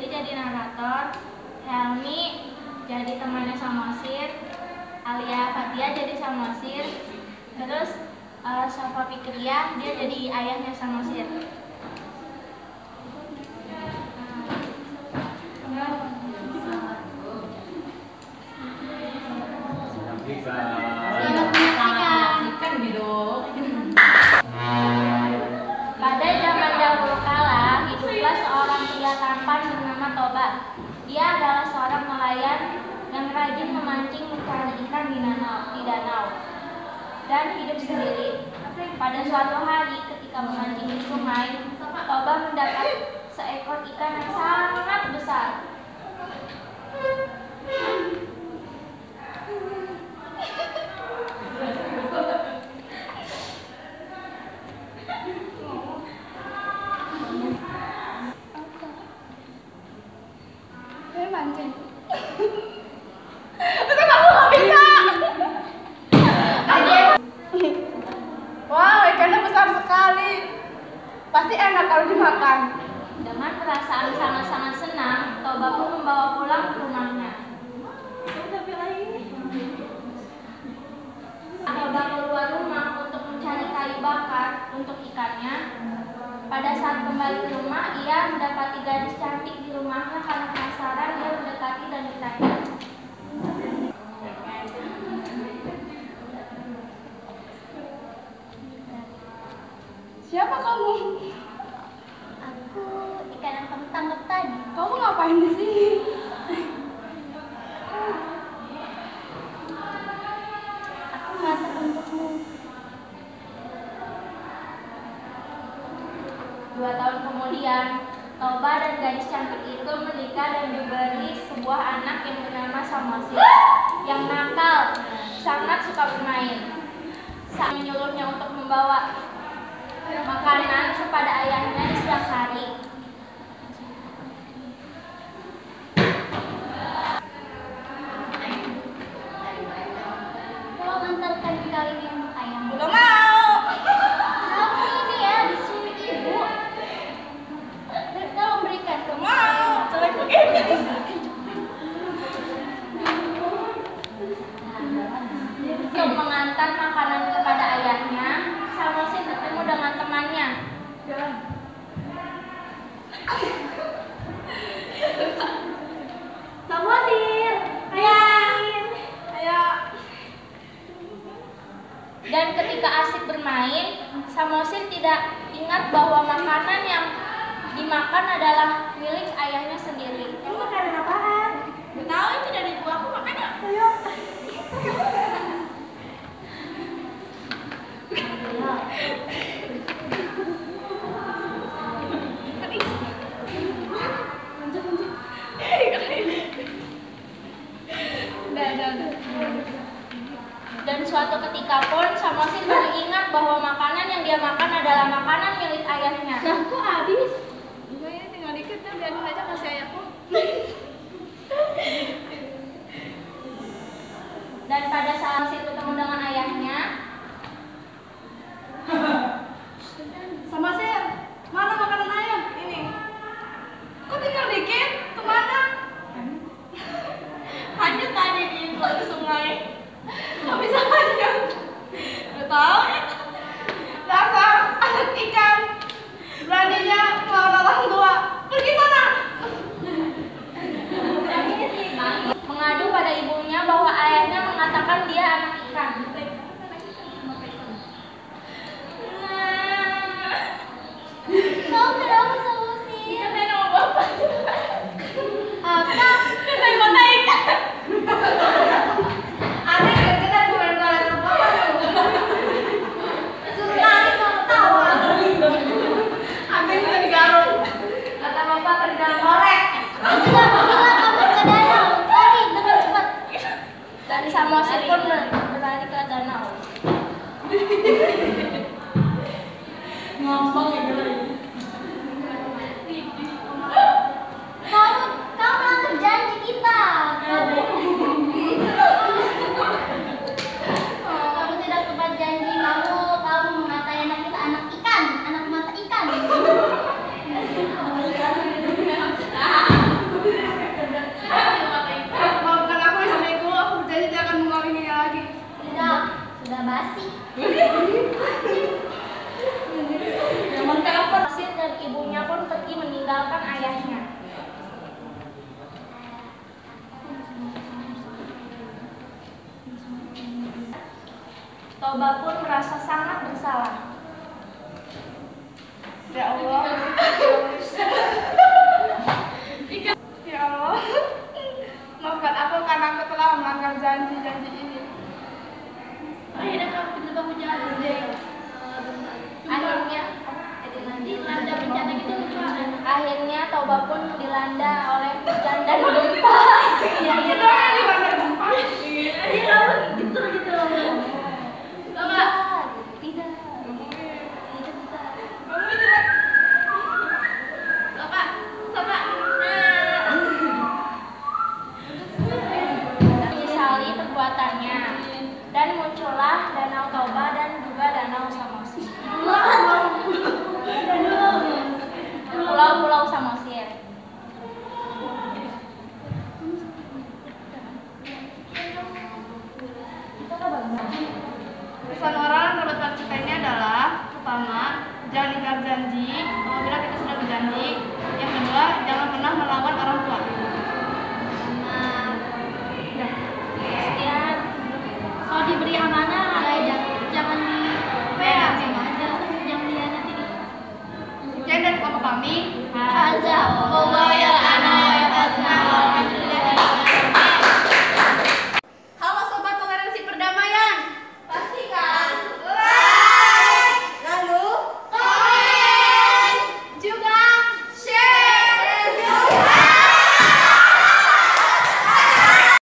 Sendiri jadi narator. Helmi jadi temannya Samosir Alia Fatia jadi Samosir terus uh, Safa dia jadi ayahnya Samosir Dia adalah seorang nelayan yang rajin memancing mencari ikan di danau, di danau dan hidup sendiri. Pada suatu hari, ketika memancing di sungai, Toba mendapat seekor ikan yang sangat besar. Mancing. Masa kamu nggak bisa? Wow, ikannya besar sekali. Pasti enak kalau dimakan. Dengan perasaan sangat-sangat senang, Toba pun membawa pulang ke rumahnya. Toba keluar rumah untuk mencari kayu bakar untuk ikannya. Pada saat kembali ke rumah, ia mendapati gadis cantik di rumahnya ngapain di sini? Dua tahun kemudian, Toba dan gadis cantik itu menikah dan diberi sebuah anak yang bernama Samosir yang nakal, sangat suka bermain. Saat menyuruhnya untuk membawa makanan kepada ayahnya di siang hari. Adalah milik ayahnya sendiri. Kamu makanan apaan? Gak tahu itu dari gua aku makanya. Ayo. Udah, udah, udah. Dan suatu ketika pun Samosin baru ingat bahwa makanan yang dia makan adalah makanan milik ayahnya. Nah, kok habis? Mereka. dia Toba pun merasa sangat bersalah. Ya Allah. ya Allah. Maafkan aku karena aku telah melanggar janji-janji ini. Akhirnya kamu hujan deh. Akhirnya Dilanda bencana gitu akhirnya Toba pun dilanda oleh hujan dan gempa. Ya, itu kan perbuatannya. Dan muncullah Danau Toba dan juga Danau Samosir. Pulau-pulau Samosir. Pesan moral menurut Pak ini adalah pertama, jangan ingkar janji apabila kita sudah berjanji. Yang kedua, jangan pernah melawan orang